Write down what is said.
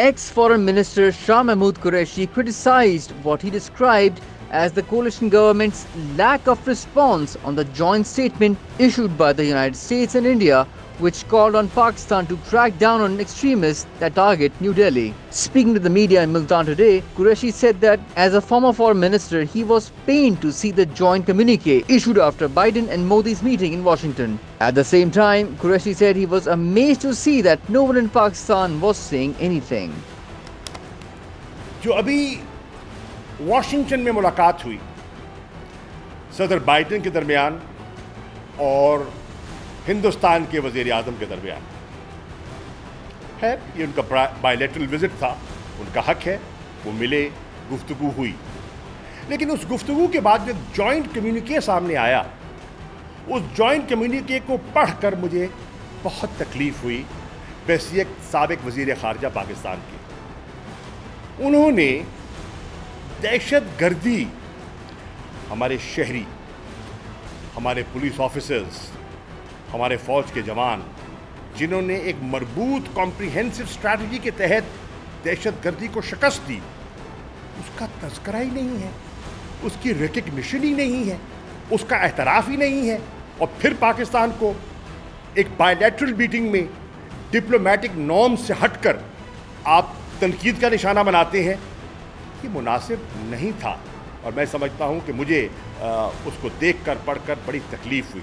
Ex-Foreign Minister Shah Mahmood Qureshi criticized what he described as the coalition government's lack of response on the joint statement issued by the United States and India which called on Pakistan to crack down on extremists that target New Delhi. Speaking to the media in Multan today, Qureshi said that as a former foreign minister, he was pained to see the joint communique issued after Biden and Modi's meeting in Washington. At the same time, Qureshi said he was amazed to see that no one in Pakistan was saying anything. जो अभी Washington में मुलाकात हुई सदर Biden के दरमियान और हिंदुस्तान के वज़ीर अजम के दरमियान। है ये उनका बायोलेटरल विज़िट था। उनका हक है, वो मिले गुफ्तु हुई। लेकिन उस गुफ्तु के बाद जब जॉइंट कम्युनिके सामने आया। उस जॉइंट कम्युनिके को पढ़कर मुझे बहुत तकलीफ़ हुई। बैसीक सबक वज़ीर ख़ारजा पाकिस्तान के। उन्होंने दहशत गर्दी हमारे शहरी, हमारे पुलिस ऑफिसर्स हमारे फ़ौज के जवान जिन्होंने एक मरबूत कॉम्प्रिहेंसिव स्ट्रैटेजी के तहत दहशत गर्दी को शिकस्त दी उसका तस्करा ही नहीं है उसकी रिकग्निशन ही नहीं है उसका एतराफ़ ही नहीं है और फिर पाकिस्तान को एक बायोलेट्रल मीटिंग में डिप्लोमेटिक नॉर्म से हटकर आप तनकीद का निशाना बनाते हैं ये मुनासिब नहीं था। और मैं समझता हूँ कि मुझे आ, उसको देख कर पढ़ कर बड़ी तकलीफ़ हुई।